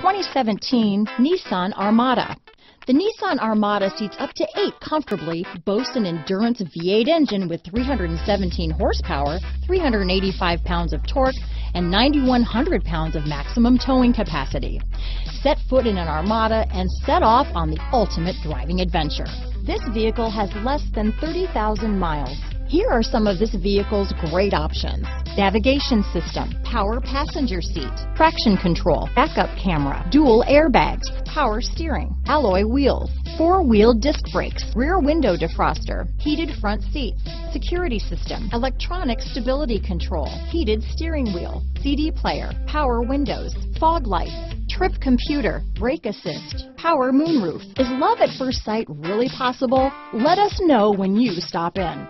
2017 Nissan Armada. The Nissan Armada seats up to eight comfortably, boasts an Endurance V8 engine with 317 horsepower, 385 pounds of torque, and 9,100 pounds of maximum towing capacity. Set foot in an Armada and set off on the ultimate driving adventure. This vehicle has less than 30,000 miles. Here are some of this vehicle's great options. Navigation system, power passenger seat, traction control, backup camera, dual airbags, power steering, alloy wheels, four-wheel disc brakes, rear window defroster, heated front seats, security system, electronic stability control, heated steering wheel, CD player, power windows, fog lights, trip computer, brake assist, power moonroof. Is love at first sight really possible? Let us know when you stop in.